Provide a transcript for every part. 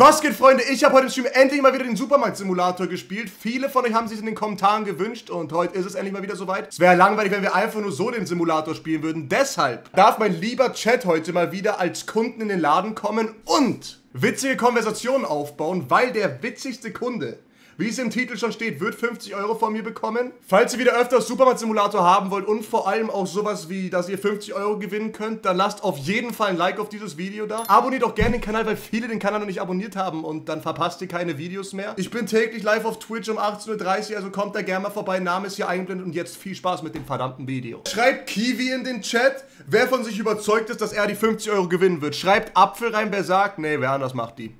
Was geht, Freunde? Ich habe heute im Stream endlich mal wieder den Supermarkt-Simulator gespielt. Viele von euch haben sich in den Kommentaren gewünscht und heute ist es endlich mal wieder soweit. Es wäre langweilig, wenn wir einfach nur so den Simulator spielen würden. Deshalb darf mein lieber Chat heute mal wieder als Kunden in den Laden kommen und witzige Konversationen aufbauen, weil der witzigste Kunde wie es im Titel schon steht, wird 50 Euro von mir bekommen. Falls ihr wieder öfters Superman Simulator haben wollt und vor allem auch sowas wie, dass ihr 50 Euro gewinnen könnt, dann lasst auf jeden Fall ein Like auf dieses Video da. Abonniert auch gerne den Kanal, weil viele den Kanal noch nicht abonniert haben und dann verpasst ihr keine Videos mehr. Ich bin täglich live auf Twitch um 18.30 Uhr, also kommt da gerne mal vorbei. Name ist hier eingeblendet und jetzt viel Spaß mit dem verdammten Video. Schreibt Kiwi in den Chat, wer von sich überzeugt ist, dass er die 50 Euro gewinnen wird. Schreibt Apfel rein, wer sagt, nee, wer anders macht die.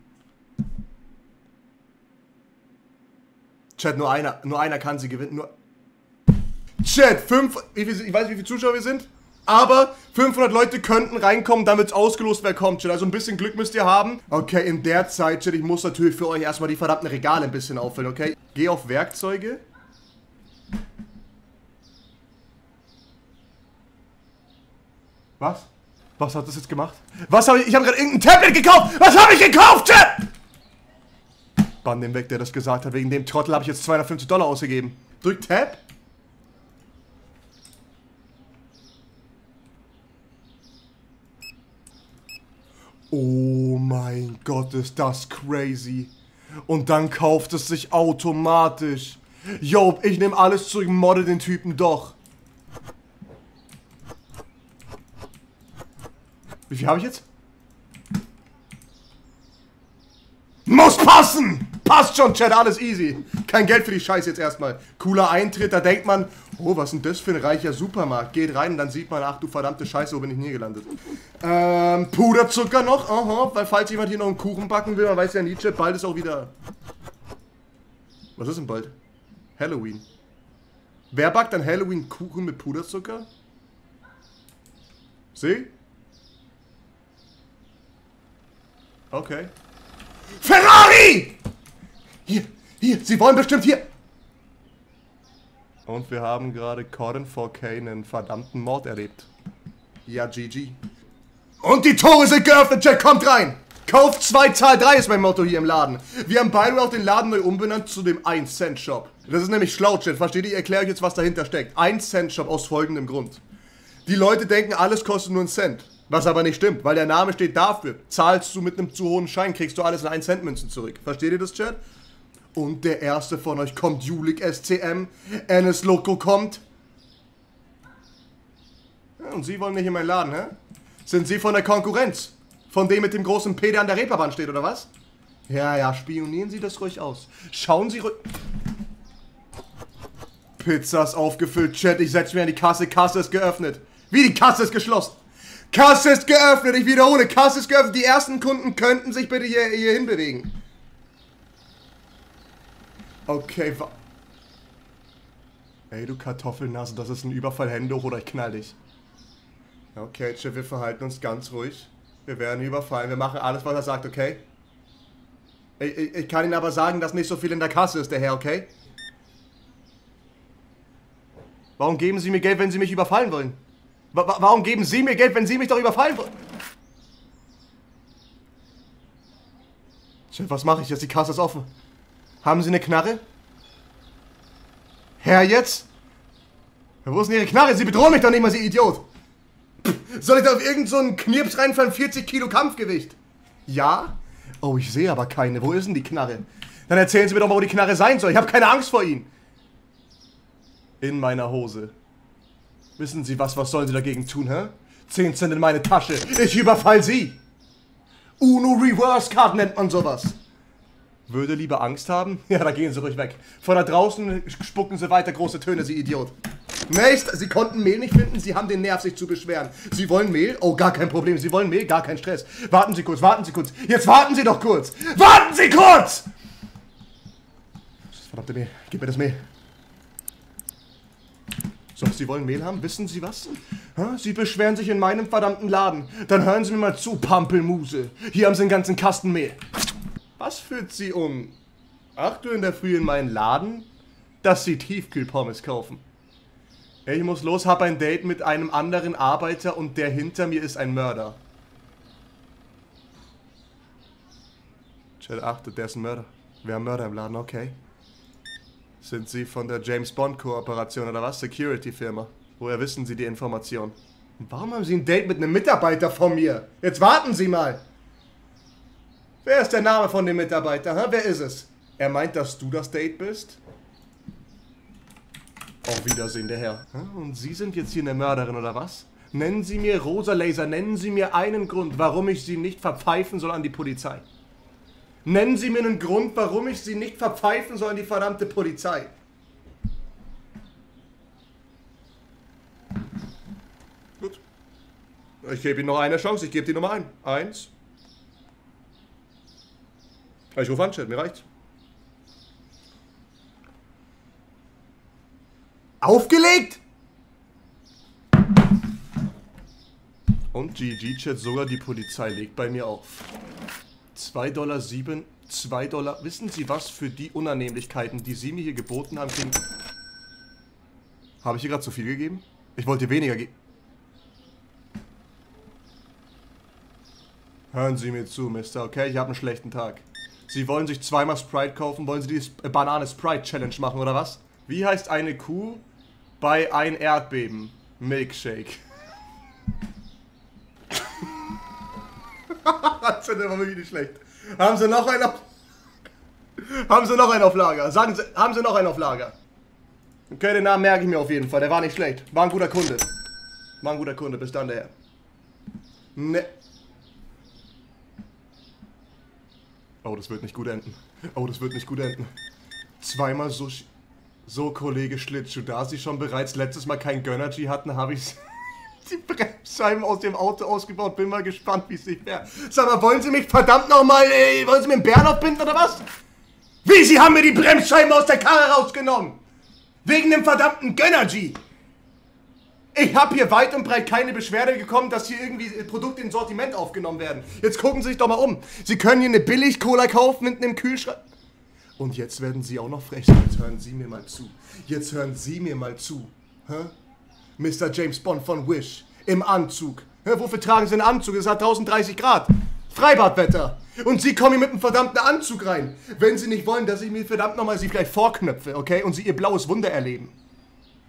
Chat, nur einer, nur einer kann sie gewinnen. Nur Chat, fünf, ich weiß wie viele Zuschauer wir sind, aber 500 Leute könnten reinkommen, dann wird's ausgelost, wer kommt, Chat. Also ein bisschen Glück müsst ihr haben. Okay, in der Zeit, Chat, ich muss natürlich für euch erstmal die verdammten Regale ein bisschen auffüllen, okay? Geh auf Werkzeuge. Was? Was hat das jetzt gemacht? Was habe ich? Ich habe gerade irgendein Tablet gekauft! Was habe ich gekauft, Chat? Bann den weg, der das gesagt hat. Wegen dem Trottel habe ich jetzt 250 Dollar ausgegeben. Drück Tab. Oh mein Gott, ist das crazy. Und dann kauft es sich automatisch. Yo, ich nehme alles zurück, modde den Typen doch. Wie viel habe ich jetzt? Muss passen! Passt schon, Chat, alles easy. Kein Geld für die Scheiße jetzt erstmal. Cooler Eintritt, da denkt man, oh, was ist denn das für ein reicher Supermarkt? Geht rein und dann sieht man, ach du verdammte Scheiße, wo bin ich nie gelandet? Ähm, Puderzucker noch, aha, weil falls jemand hier noch einen Kuchen backen will, man weiß ja nie, Chat, bald ist auch wieder... Was ist denn bald? Halloween. Wer backt an Halloween Kuchen mit Puderzucker? Sieh? Okay. Ferrari! Hier, hier, sie wollen bestimmt hier. Und wir haben gerade Corden 4K einen verdammten Mord erlebt. Ja, GG. Und die Tore sind geöffnet, Jack, kommt rein! Kauf 2, Zahl 3 ist mein Motto hier im Laden. Wir haben beide auch den Laden neu umbenannt zu dem 1-Cent-Shop. Das ist nämlich schlau, Chat. Versteht ihr? Ich erkläre euch jetzt, was dahinter steckt. 1-Cent-Shop aus folgendem Grund. Die Leute denken, alles kostet nur einen Cent. Was aber nicht stimmt, weil der Name steht dafür. Zahlst du mit einem zu hohen Schein, kriegst du alles in 1 Cent Münzen zurück. Versteht ihr das, Chat? Und der erste von euch kommt Julik SCM. Ennis Loco kommt. Ja, und Sie wollen nicht in meinen Laden, hä? Sind Sie von der Konkurrenz? Von dem mit dem großen P, der an der Reeperbahn steht, oder was? Ja, ja, spionieren Sie das ruhig aus. Schauen Sie ruhig... Pizza ist aufgefüllt, Chat. Ich setze mir an die Kasse. Kasse ist geöffnet. Wie die Kasse ist geschlossen. Kasse ist geöffnet, ich wiederhole, Kasse ist geöffnet. Die ersten Kunden könnten sich bitte hier, hier hinbewegen. Okay, wa... Ey, du Kartoffelnase, das ist ein Überfall, Hände hoch oder ich knall dich. Okay, Chef, wir verhalten uns ganz ruhig. Wir werden überfallen, wir machen alles, was er sagt, okay? Ich, ich, ich kann Ihnen aber sagen, dass nicht so viel in der Kasse ist, der Herr, okay? Warum geben Sie mir Geld, wenn Sie mich überfallen wollen? Warum geben Sie mir Geld, wenn Sie mich doch überfallen wollen? Chef, was mache ich jetzt? Die Kasse ist offen. Haben Sie eine Knarre? Herr, jetzt? Wo ist denn Ihre Knarre? Sie bedrohen mich doch nicht mal, Sie Idiot. Soll ich da auf irgendeinen so Knirps reinfallen? 40 Kilo Kampfgewicht. Ja? Oh, ich sehe aber keine. Wo ist denn die Knarre? Dann erzählen Sie mir doch mal, wo die Knarre sein soll. Ich habe keine Angst vor Ihnen. In meiner Hose. Wissen Sie was, was sollen Sie dagegen tun, hä? 10 Cent in meine Tasche. Ich überfall Sie. Uno Reverse Card nennt man sowas. Würde lieber Angst haben? Ja, da gehen Sie ruhig weg. Von da draußen spucken Sie weiter große Töne, Sie Idiot. Nächst, Sie konnten Mehl nicht finden, Sie haben den Nerv, sich zu beschweren. Sie wollen Mehl? Oh, gar kein Problem. Sie wollen Mehl? Gar kein Stress. Warten Sie kurz, warten Sie kurz. Jetzt warten Sie doch kurz. Warten Sie kurz! Verdammte Mehl. Gib mir das Mehl. So, Sie wollen Mehl haben? Wissen Sie was? Sie beschweren sich in meinem verdammten Laden. Dann hören Sie mir mal zu, Pampelmuse. Hier haben Sie einen ganzen Kasten Mehl. Was führt Sie um 8 Uhr in der Früh in meinen Laden? Dass Sie Tiefkühlpommes kaufen. Ich muss los, hab ein Date mit einem anderen Arbeiter und der hinter mir ist ein Mörder. Chad achtet, der ist ein Mörder. Wir haben Mörder im Laden, okay. Sind Sie von der James Bond Kooperation oder was? Security-Firma. Woher wissen Sie die Information? Warum haben Sie ein Date mit einem Mitarbeiter von mir? Jetzt warten Sie mal. Wer ist der Name von dem Mitarbeiter? Hä? Wer ist es? Er meint, dass du das Date bist? Auf Wiedersehen, der Herr. Und Sie sind jetzt hier eine Mörderin, oder was? Nennen Sie mir Rosa Laser, nennen Sie mir einen Grund, warum ich Sie nicht verpfeifen soll an die Polizei. Nennen Sie mir einen Grund, warum ich Sie nicht verpfeifen soll die verdammte Polizei. Gut. Ich gebe Ihnen noch eine Chance, ich gebe die Nummer ein. Eins. Ich rufe an, Chat, mir reicht's. Aufgelegt! Und GG-Chat, sogar die Polizei legt bei mir auf. 2,7 Dollar, 2 Dollar. Wissen Sie was für die Unannehmlichkeiten, die Sie mir hier geboten haben, kriegen? Habe ich hier gerade zu viel gegeben? Ich wollte weniger geben. Hören Sie mir zu, Mister, okay? Ich habe einen schlechten Tag. Sie wollen sich zweimal Sprite kaufen? Wollen Sie die Banane Sprite Challenge machen, oder was? Wie heißt eine Kuh bei ein Erdbeben? Milkshake. das aber wirklich nicht schlecht. Haben Sie noch einen auf... Haben Sie noch einen auf Lager? Sagen Sie, haben Sie noch einen auf Lager? Okay, den Namen merke ich mir auf jeden Fall. Der war nicht schlecht. War ein guter Kunde. War ein guter Kunde. Bis dann, der Herr. Ne. Oh, das wird nicht gut enden. Oh, das wird nicht gut enden. Zweimal so... So, Kollege Schlittschuh, da Sie schon bereits letztes Mal kein Gönnergy hatten, habe ich die Bremsscheiben aus dem Auto ausgebaut. Bin mal gespannt, wie es sich wäre. Sag mal, wollen Sie mich verdammt nochmal, äh, wollen Sie mir einen Bären aufbinden oder was? Wie, Sie haben mir die Bremsscheiben aus der Karre rausgenommen? Wegen dem verdammten Gönnergy. Ich habe hier weit und breit keine Beschwerde bekommen, dass hier irgendwie Produkte in Sortiment aufgenommen werden. Jetzt gucken Sie sich doch mal um. Sie können hier eine Billig-Cola kaufen hinten im Kühlschrank. Und jetzt werden Sie auch noch frech. Jetzt hören Sie mir mal zu. Jetzt hören Sie mir mal zu. Hä? Mr. James Bond von Wish. Im Anzug. Hä, wofür tragen Sie einen Anzug? Es hat 1030 Grad. Freibadwetter. Und Sie kommen hier mit einem verdammten Anzug rein. Wenn Sie nicht wollen, dass ich mir verdammt nochmal Sie vielleicht vorknöpfe, okay? Und Sie Ihr blaues Wunder erleben.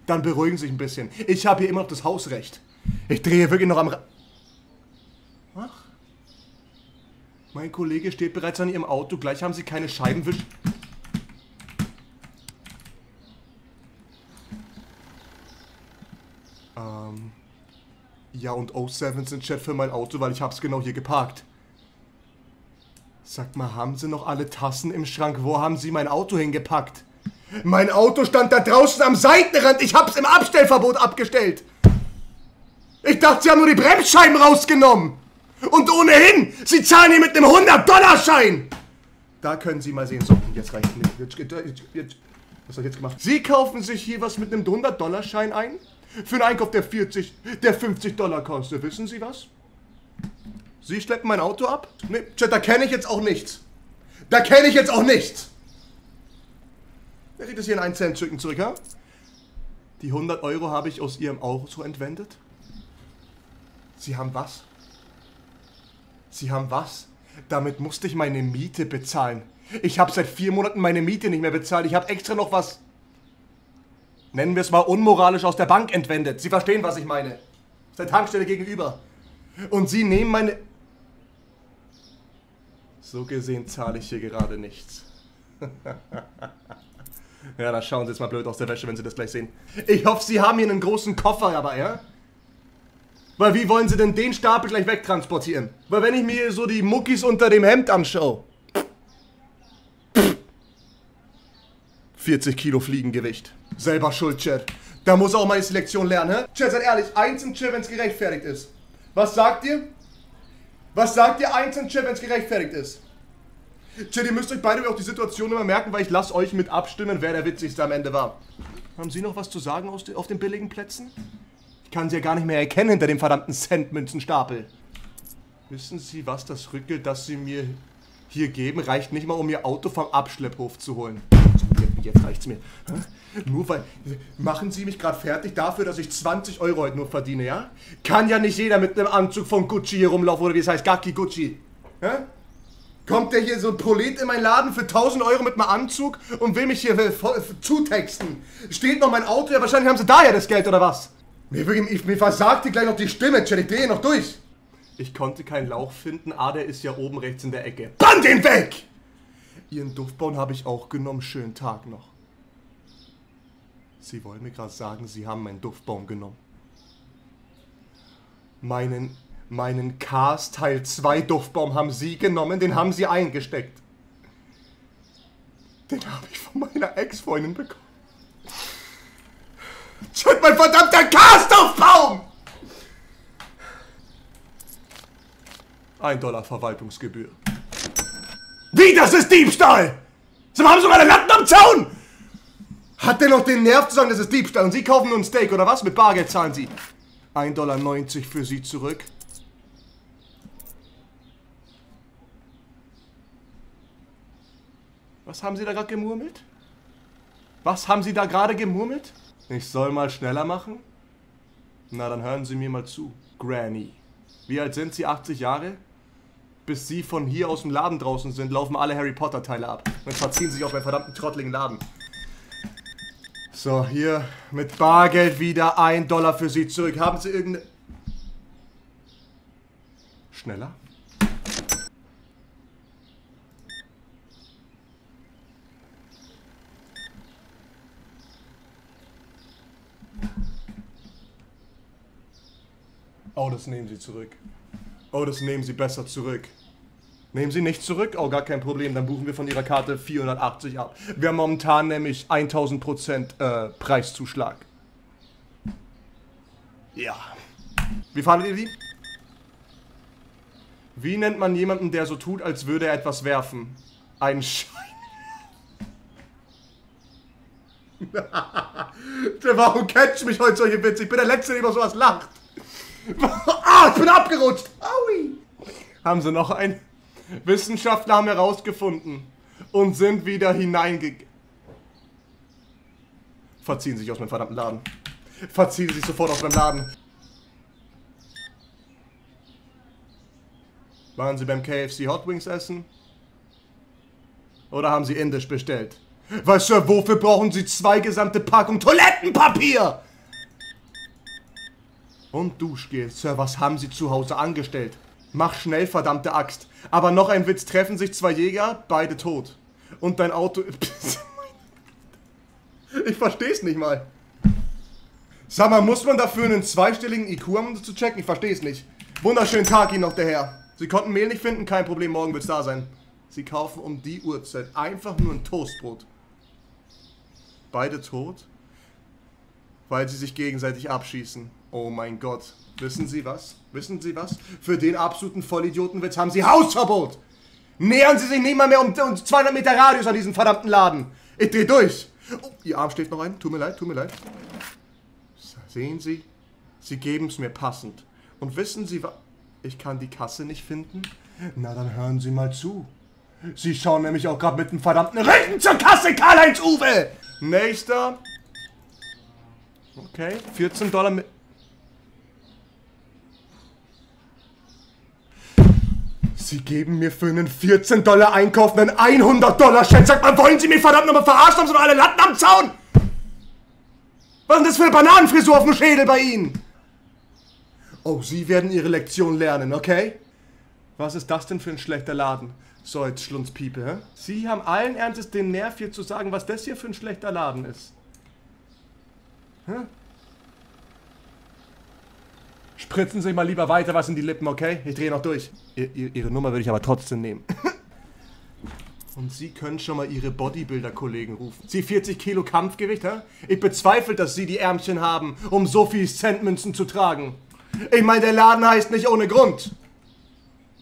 Dann beruhigen Sie sich ein bisschen. Ich habe hier immer noch das Hausrecht. Ich drehe wirklich noch am... Ra Ach. Mein Kollege steht bereits an Ihrem Auto. Gleich haben Sie keine Scheibenwisch... Ähm... Ja, und 07 sind Chat für mein Auto, weil ich hab's genau hier geparkt. Sag mal, haben Sie noch alle Tassen im Schrank? Wo haben Sie mein Auto hingepackt? Mein Auto stand da draußen am Seitenrand. Ich hab's im Abstellverbot abgestellt. Ich dachte, Sie haben nur die Bremsscheiben rausgenommen. Und ohnehin, Sie zahlen hier mit einem 100-Dollar-Schein. Da können Sie mal sehen. So, jetzt reicht mir. Jetzt, was habe ich jetzt gemacht? Sie kaufen sich hier was mit einem 100-Dollar-Schein ein? Für einen Einkauf, der 40, der 50 Dollar kostet. Wissen Sie was? Sie schleppen mein Auto ab? Nee, Chat, da kenne ich jetzt auch nichts. Da kenne ich jetzt auch nichts. Wer kriegt das hier in 1 Cent Stücken zurück, ha? Die 100 Euro habe ich aus Ihrem Auto entwendet? Sie haben was? Sie haben was? Damit musste ich meine Miete bezahlen. Ich habe seit vier Monaten meine Miete nicht mehr bezahlt. Ich habe extra noch was nennen wir es mal unmoralisch aus der Bank entwendet. Sie verstehen, was ich meine. Der Tankstelle gegenüber. Und Sie nehmen meine... So gesehen zahle ich hier gerade nichts. ja, da schauen Sie jetzt mal blöd aus der Wäsche, wenn Sie das gleich sehen. Ich hoffe, Sie haben hier einen großen Koffer dabei, ja? Weil wie wollen Sie denn den Stapel gleich wegtransportieren? Weil wenn ich mir so die Muckis unter dem Hemd anschaue... 40 Kilo Fliegengewicht. Selber schuld, Chat. Da muss auch mal die Selektion lernen, hä? Chat, seid ehrlich, eins im Chill, wenn es gerechtfertigt ist. Was sagt ihr? Was sagt ihr eins im Chill, wenn es gerechtfertigt ist? Chat, ihr müsst euch beide auch die Situation immer merken, weil ich lasse euch mit abstimmen, wer der witzigste am Ende war. Haben Sie noch was zu sagen auf den billigen Plätzen? Ich kann sie ja gar nicht mehr erkennen hinter dem verdammten Centmünzenstapel. Wissen Sie, was das Rückgeld, das Sie mir hier geben, reicht nicht mal, um Ihr Auto vom Abschlepphof zu holen jetzt reicht's mir. Nur weil. Machen Sie mich gerade fertig dafür, dass ich 20 Euro heute nur verdiene, ja? Kann ja nicht jeder mit einem Anzug von Gucci hier rumlaufen oder wie es heißt, Gaki Gucci. Hä? Kommt der hier so ein Prolet in meinen Laden für 1000 Euro mit meinem Anzug und will mich hier äh, zutexten? Steht noch mein Auto? Ja, wahrscheinlich haben sie da ja das Geld, oder was? Mir, mir, mir versagte gleich noch die Stimme. Chat, ich drehe noch durch. Ich konnte keinen Lauch finden. Ah, der ist ja oben rechts in der Ecke. Bann den weg! Ihren Duftbaum habe ich auch genommen. Schönen Tag noch. Sie wollen mir gerade sagen, Sie haben meinen Duftbaum genommen. Meinen, meinen Cars Teil 2 Duftbaum haben Sie genommen, den haben Sie eingesteckt. Den habe ich von meiner Ex-Freundin bekommen. Shit, mein verdammter Cars-Duftbaum! Ein Dollar Verwaltungsgebühr. Wie, das ist Diebstahl? Sie haben sogar eine Latten am Zaun! Hat der noch den Nerv zu sagen, das ist Diebstahl und Sie kaufen nur Steak oder was? Mit Bargeld zahlen Sie. 1,90 Dollar für Sie zurück. Was haben Sie da gerade gemurmelt? Was haben Sie da gerade gemurmelt? Ich soll mal schneller machen? Na, dann hören Sie mir mal zu. Granny. Wie alt sind Sie? 80 Jahre? Bis Sie von hier aus dem Laden draußen sind, laufen alle Harry Potter Teile ab. Und verziehen sich auf meinen verdammten trottligen Laden. So, hier mit Bargeld wieder ein Dollar für Sie zurück. Haben Sie irgendeine... Schneller? Oh, das nehmen Sie zurück. Oh, das nehmen Sie besser zurück. Nehmen Sie nicht zurück? Oh, gar kein Problem. Dann buchen wir von Ihrer Karte 480 ab. Wir haben momentan nämlich 1000% äh, Preiszuschlag. Ja. Wie fandet ihr die? Wie nennt man jemanden, der so tut, als würde er etwas werfen? Ein Schein. Warum catch mich heute solche Witze? Ich bin der Letzte, der über sowas lacht. ah, ich bin abgerutscht. Aui. Haben sie noch einen? Wissenschaftler haben herausgefunden und sind wieder hineingegangen. Verziehen Sie sich aus meinem verdammten Laden. Verziehen Sie sich sofort aus meinem Laden. Waren Sie beim KFC Hot Wings essen? Oder haben Sie indisch bestellt? Weil, Sir, wofür brauchen Sie zwei gesamte Packungen Toilettenpapier? Und Duschgel. Sir, was haben Sie zu Hause angestellt? Mach schnell, verdammte Axt. Aber noch ein Witz, treffen sich zwei Jäger, beide tot. Und dein Auto... ich versteh's nicht mal. Sag mal, muss man dafür einen zweistelligen IQ haben, um zu checken? Ich versteh's nicht. Wunderschönen Tag Ihnen noch, der Herr. Sie konnten Mehl nicht finden? Kein Problem, morgen wird's da sein. Sie kaufen um die Uhrzeit einfach nur ein Toastbrot. Beide tot? Weil sie sich gegenseitig abschießen. Oh mein Gott. Wissen Sie was? Wissen Sie was? Für den absoluten Vollidiotenwitz haben Sie Hausverbot! Nähern Sie sich nicht mal mehr um, um 200 Meter Radius an diesen verdammten Laden! Ich dreh durch! Oh, Ihr Arm steht noch ein. Tut mir leid, tut mir leid. Sehen Sie? Sie geben es mir passend. Und wissen Sie was? Ich kann die Kasse nicht finden? Na, dann hören Sie mal zu. Sie schauen nämlich auch gerade mit dem verdammten Rücken zur Kasse, Karl-Heinz Uwe! Nächster. Okay, 14 Dollar mit... Sie geben mir für einen 14 Dollar Einkauf einen 100 Dollar Schein. Sagt mal, wollen Sie mich verdammt nochmal verarschen? Haben Sie alle Latten am Zaun? Was ist das für eine Bananenfrisur auf dem Schädel bei Ihnen? Oh, Sie werden Ihre Lektion lernen, okay? Was ist das denn für ein schlechter Laden? So, jetzt Schlunzpiepe, hä? Sie haben allen Ernstes den Nerv hier zu sagen, was das hier für ein schlechter Laden ist. Hä? Spritzen Sie mal lieber weiter was in die Lippen, okay? Ich drehe noch durch. Ihr, ihre Nummer würde ich aber trotzdem nehmen. Und Sie können schon mal Ihre Bodybuilder-Kollegen rufen. Sie 40 Kilo Kampfgewicht, hä? Ich bezweifle, dass Sie die Ärmchen haben, um so viel Centmünzen zu tragen. Ich meine, der Laden heißt nicht ohne Grund.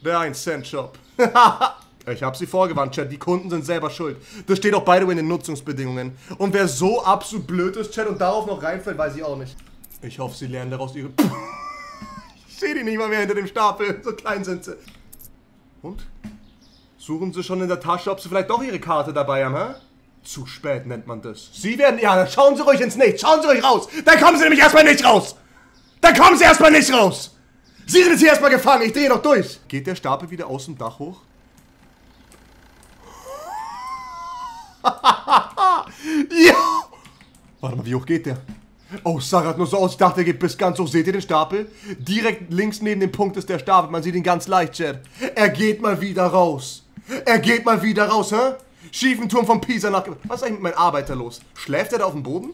Der 1-Cent-Shop. ich habe Sie vorgewarnt, Chat. Die Kunden sind selber schuld. Das steht auch beide in den Nutzungsbedingungen. Und wer so absolut blöd ist, Chat, und darauf noch reinfällt, weiß ich auch nicht. Ich hoffe, Sie lernen daraus Ihre... Ich sehe die nicht mal mehr hinter dem Stapel. So klein sind sie. Und? Suchen Sie schon in der Tasche, ob Sie vielleicht doch Ihre Karte dabei haben, hä? Zu spät nennt man das. Sie werden, ja, dann schauen Sie ruhig ins Nichts. Schauen Sie ruhig raus. Dann kommen Sie nämlich erstmal nicht raus. Dann kommen Sie erstmal nicht raus. Sie sind jetzt hier erstmal gefangen. Ich drehe noch durch. Geht der Stapel wieder aus dem Dach hoch? ja! Warte mal, wie hoch geht der? Oh, Sarah hat nur so aus. Ich dachte, er geht bis ganz hoch. Seht ihr den Stapel? Direkt links neben dem Punkt ist der Stapel. Man sieht ihn ganz leicht, Chad. Er geht mal wieder raus. Er geht mal wieder raus, hä? Schiefen Turm von Pisa nach... Was ist eigentlich mit meinem Arbeiter los? Schläft er da auf dem Boden?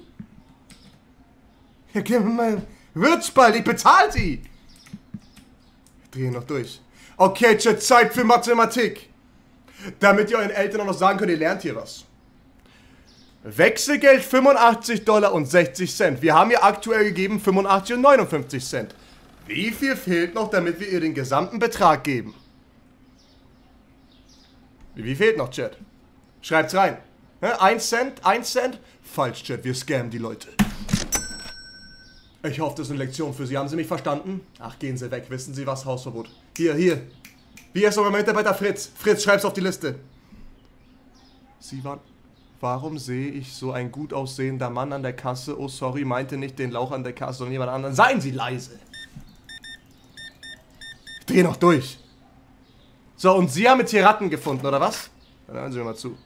Ja, mal... Wird's bald, ich bezahl sie! Ich drehe noch durch. Okay, Chat, Zeit für Mathematik. Damit ihr euren Eltern auch noch sagen könnt, ihr lernt hier was. Wechselgeld 85 Dollar und 60 Cent. Wir haben ihr aktuell gegeben 85 und 59 Cent. Wie viel fehlt noch, damit wir ihr den gesamten Betrag geben? Wie fehlt noch, Chat? Schreibt's rein. 1 Cent? 1 Cent? Falsch, Chat. Wir scammen die Leute. Ich hoffe, das ist eine Lektion für Sie. Haben Sie mich verstanden? Ach, gehen Sie weg. Wissen Sie was? Hausverbot. Hier, hier. Wie ist mein Mitarbeiter Fritz? Fritz, schreib's auf die Liste. Sie waren... Warum sehe ich so ein gut aussehender Mann an der Kasse? Oh, sorry, meinte nicht den Lauch an der Kasse, sondern jemand anderen. Seien Sie leise! Ich drehe noch durch. So, und Sie haben jetzt hier Ratten gefunden, oder was? Dann hören Sie mir mal zu.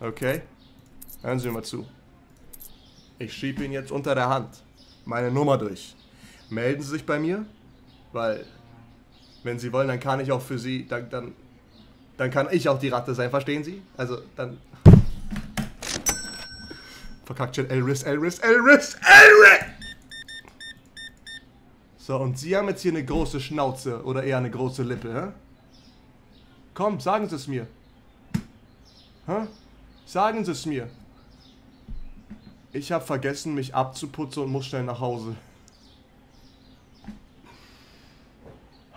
Okay? Hören Sie mir mal zu. Ich schiebe Ihnen jetzt unter der Hand meine Nummer durch. Melden Sie sich bei mir, weil, wenn Sie wollen, dann kann ich auch für Sie, dann, dann, dann kann ich auch die Ratte sein, verstehen Sie? Also, dann Verkackt schon. Elris, Elris, Elris, Elris! So, und Sie haben jetzt hier eine große Schnauze oder eher eine große Lippe, hä? Komm, sagen Sie es mir. Hä? Sagen Sie es mir. Ich habe vergessen, mich abzuputzen und muss schnell nach Hause.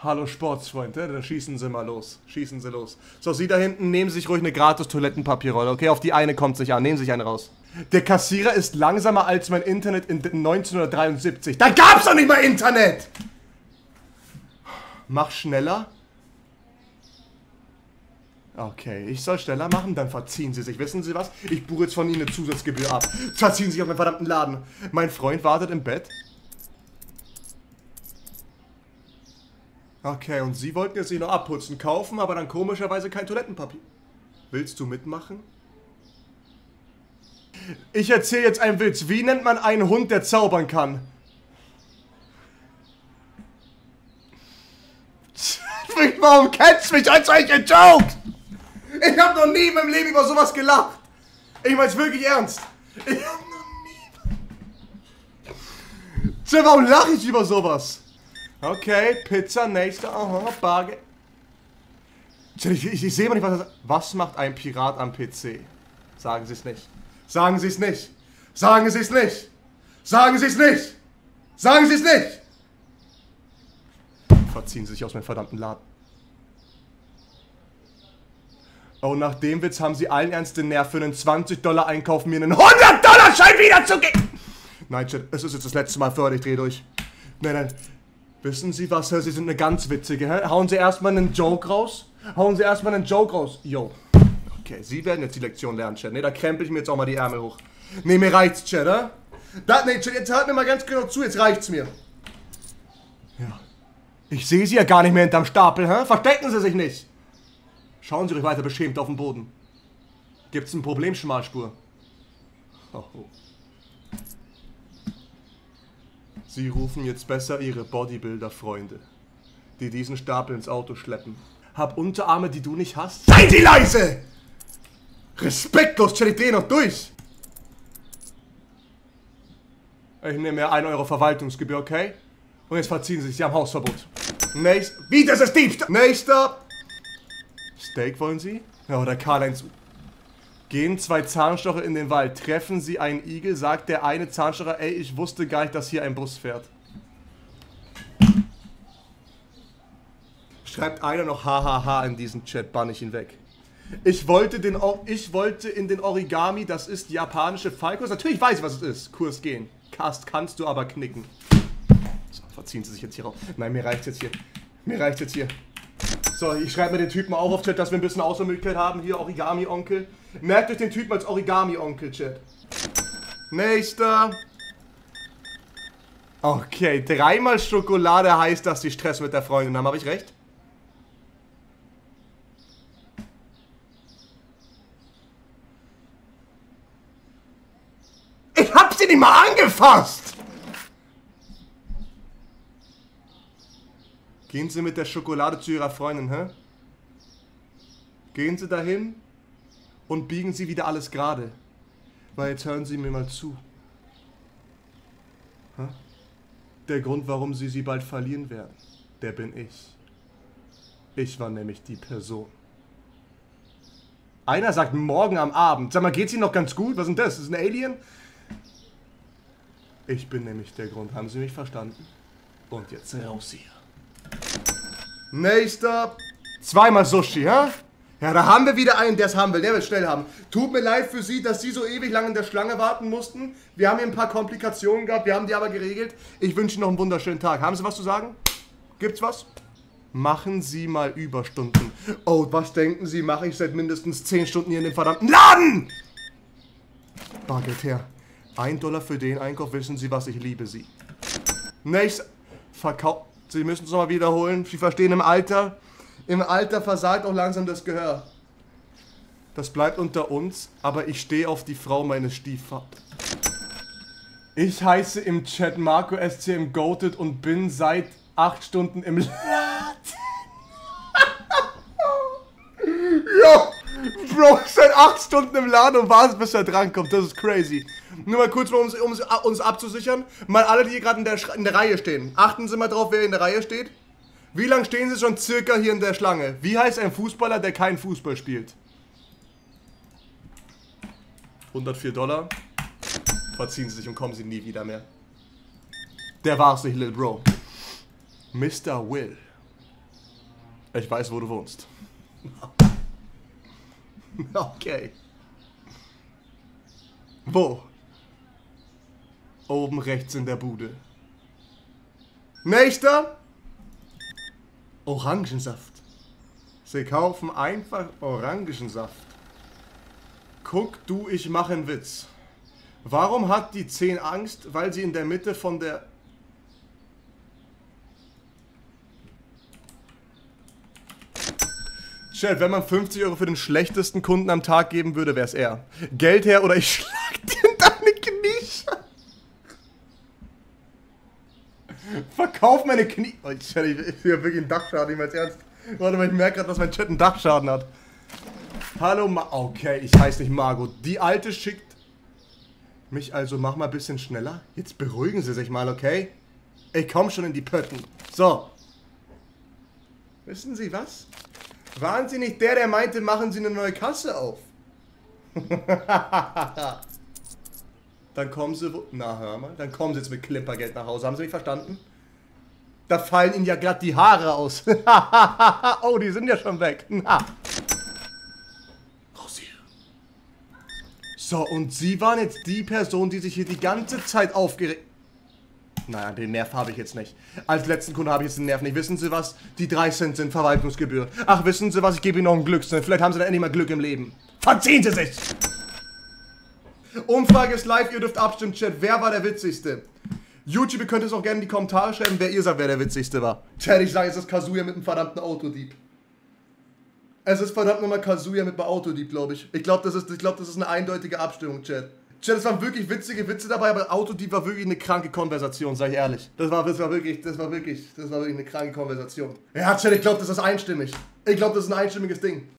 Hallo Sportsfreund, dann schießen Sie mal los. Schießen Sie los. So, Sie da hinten, nehmen Sie sich ruhig eine gratis Toilettenpapierrolle, okay? Auf die eine kommt es nicht an. Nehmen Sie sich eine raus. Der Kassierer ist langsamer als mein Internet in 1973. Da gab's doch nicht mal Internet! Mach schneller. Okay, ich soll schneller machen, dann verziehen Sie sich. Wissen Sie was? Ich buche jetzt von Ihnen eine Zusatzgebühr ab. Verziehen Sie sich auf meinen verdammten Laden. Mein Freund wartet im Bett. Okay, und Sie wollten jetzt sich noch abputzen, kaufen, aber dann komischerweise kein Toilettenpapier. Willst du mitmachen? Ich erzähle jetzt einen Witz. Wie nennt man einen Hund, der zaubern kann? Warum kennst du mich als solche Jokes? Ich habe noch nie in meinem Leben über sowas gelacht. Ich mein's wirklich ernst. Ich hab noch nie... Warum lache ich über sowas? Okay, Pizza, nächste, aha, Barge. Ich, ich, ich sehe mal nicht, was. Was macht ein Pirat am PC? Sagen Sie es nicht. Sagen Sie es nicht. Sagen Sie es nicht. Sagen Sie es nicht. Sagen Sie es nicht. Verziehen Sie sich aus meinem verdammten Laden. Oh, nach dem Witz haben Sie allen Ernst den Nerv für einen 20-Dollar-Einkauf mir einen 100-Dollar-Schein wiederzugeben. Nein, Chat, es ist jetzt das letzte Mal für heute, ich drehe durch. Nein, nein. Wissen Sie was, Sie sind eine ganz witzige, hä? Hauen Sie erstmal einen Joke raus. Hauen Sie erstmal einen Joke raus. Yo. Okay, Sie werden jetzt die Lektion lernen, Chat. Ne, da krempel ich mir jetzt auch mal die Ärmel hoch. Ne, mir reicht's, Chat, oder? Da, ne, Chat, jetzt hört mir mal ganz genau zu, jetzt reicht's mir. Ja. Ich sehe Sie ja gar nicht mehr hinterm Stapel, hä? Verstecken Sie sich nicht. Schauen Sie euch weiter beschämt auf den Boden. Gibt's ein Problem, Schmalspur? Oh, oh. Sie rufen jetzt besser Ihre Bodybuilder-Freunde, die diesen Stapel ins Auto schleppen. Hab Unterarme, die du nicht hast? Seien Sie leise! Respektlos, den noch durch. Ich nehme mir 1 Euro Verwaltungsgebühr, okay? Und jetzt verziehen Sie sich, Sie haben Hausverbot. Nächster. Wie, das ist Diebstahl! Nächster! Steak wollen Sie? Ja, oder Karl-Heinz. Gehen zwei Zahnstocher in den Wald, treffen sie einen Igel, sagt der eine Zahnstocher, ey, ich wusste gar nicht, dass hier ein Bus fährt. Schreibt einer noch hahaha in diesen Chat, bann ich ihn weg. Ich wollte, den, ich wollte in den Origami, das ist japanische Fallkurs. Natürlich weiß ich, was es ist. Kurs gehen. Cast kannst du aber knicken. So, verziehen Sie sich jetzt hier raus. Nein, mir reicht's jetzt hier. Mir reicht's jetzt hier. So, ich schreibe mir den Typen auch auf Chat, dass wir ein bisschen Auswahlmöglichkeit haben. Hier Origami-Onkel. Merkt euch den Typen als Origami-Onkel, Chat. Nächster. Okay, dreimal Schokolade heißt, dass sie Stress mit der Freundin haben. Habe ich recht? Ich hab sie nicht mal angefasst! Gehen Sie mit der Schokolade zu Ihrer Freundin, hä? Gehen Sie dahin und biegen Sie wieder alles gerade. Weil jetzt hören Sie mir mal zu. Hä? Der Grund, warum Sie sie bald verlieren werden, der bin ich. Ich war nämlich die Person. Einer sagt morgen am Abend. Sag mal, geht's Ihnen noch ganz gut? Was ist denn das? Ist ein Alien? Ich bin nämlich der Grund. Haben Sie mich verstanden? Und jetzt raus hier. Nächster. Zweimal Sushi, hä? Ja, da haben wir wieder einen, der es haben will. Der will schnell haben. Tut mir leid für Sie, dass Sie so ewig lang in der Schlange warten mussten. Wir haben hier ein paar Komplikationen gehabt, wir haben die aber geregelt. Ich wünsche Ihnen noch einen wunderschönen Tag. Haben Sie was zu sagen? Gibt's was? Machen Sie mal Überstunden. Oh, was denken Sie, mache ich seit mindestens 10 Stunden hier in dem verdammten Laden? Bargeld her. Ein Dollar für den Einkauf, wissen Sie was, ich liebe Sie. Nächster. Verkauf. Sie müssen es nochmal wiederholen. Sie verstehen im Alter. Im Alter versagt auch langsam das Gehör. Das bleibt unter uns, aber ich stehe auf die Frau meines Stiefvaters. Ich heiße im Chat Marco SCM Goated und bin seit 8 Stunden im Laden. ja, Bro, seit 8 Stunden im Laden und wartet, bis er drankommt. Das ist crazy. Nur mal kurz, um, uns abzusichern. Mal alle, die hier gerade in, der, in der Reihe stehen. Achten Sie mal drauf, wer in der Reihe steht. Wie lange stehen Sie schon circa hier in der Schlange? Wie heißt ein Fußballer, der keinen Fußball spielt? 104 Dollar. Verziehen Sie sich und kommen Sie nie wieder mehr. Der war's nicht, Lil Bro. Mr. Will. Ich weiß, wo du wohnst. okay. Wo? Oben rechts in der Bude. Nächster. Orangensaft. Sie kaufen einfach Orangensaft. Guck du, ich mache einen Witz. Warum hat die 10 Angst? Weil sie in der Mitte von der... Chat, wenn man 50 Euro für den schlechtesten Kunden am Tag geben würde, wäre es er. Geld her oder ich schlag dir in deine Knie. Verkauf meine Knie. Oh, ich habe wirklich einen Dachschaden, ich meine ernst. Warte mal, ich merke gerade, dass mein Chat einen Dachschaden hat. Hallo, Ma Okay, ich heiße nicht Margot. Die Alte schickt mich also, mach mal ein bisschen schneller. Jetzt beruhigen Sie sich mal, okay? Ich komm schon in die Pötten. So. Wissen Sie was? Waren Sie nicht der, der meinte, machen Sie eine neue Kasse auf? Dann kommen sie, na hör mal, dann kommen sie jetzt mit Clippergeld nach Hause. Haben sie mich verstanden? Da fallen ihnen ja glatt die Haare aus. oh, die sind ja schon weg. Na. Raus hier. So, und sie waren jetzt die Person, die sich hier die ganze Zeit aufgeregt... Naja, den Nerv habe ich jetzt nicht. Als letzten Kunde habe ich jetzt den Nerv nicht. Wissen Sie was? Die 3 Cent sind Verwaltungsgebühr. Ach, wissen Sie was? Ich gebe Ihnen noch einen Glückscent. Vielleicht haben Sie dann endlich mal Glück im Leben. Verziehen Sie sich! Umfrage ist live, ihr dürft abstimmen, Chat. Wer war der witzigste? YouTube, ihr könnt es auch gerne in die Kommentare schreiben, wer ihr sagt, wer der witzigste war. Chat, ich sage, es ist Kazuya mit einem verdammten Autodieb. Es ist verdammt nochmal Kazuya mit einem Autodieb, glaube ich. Ich glaube, das, ist, glaub, das ist eine eindeutige Abstimmung, Chat. Chat, es waren wirklich witzige Witze dabei, aber Autodieb war wirklich eine kranke Konversation, sag ich ehrlich. Das war, das war wirklich, das war wirklich, das war wirklich eine kranke Konversation. Ja, Chat, ich glaube, das ist einstimmig. Ich glaube, das ist ein einstimmiges Ding.